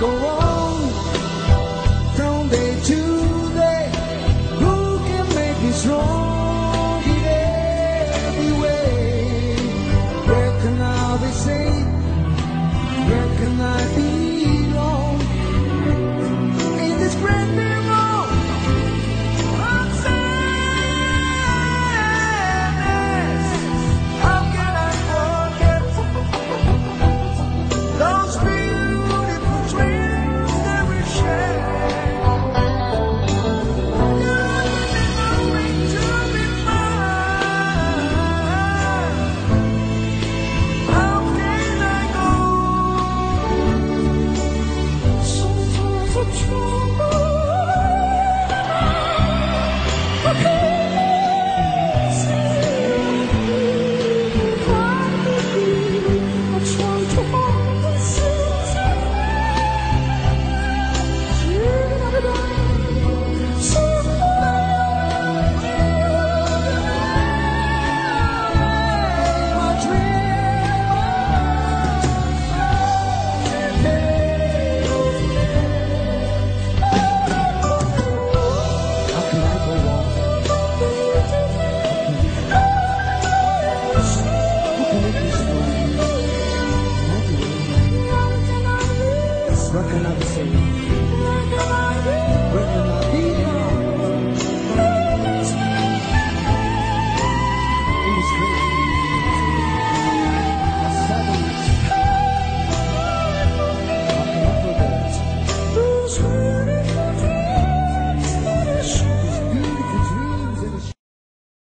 go on from day to day. Who can make me strong in every way? Where can I be safe? Where can I be? It's great.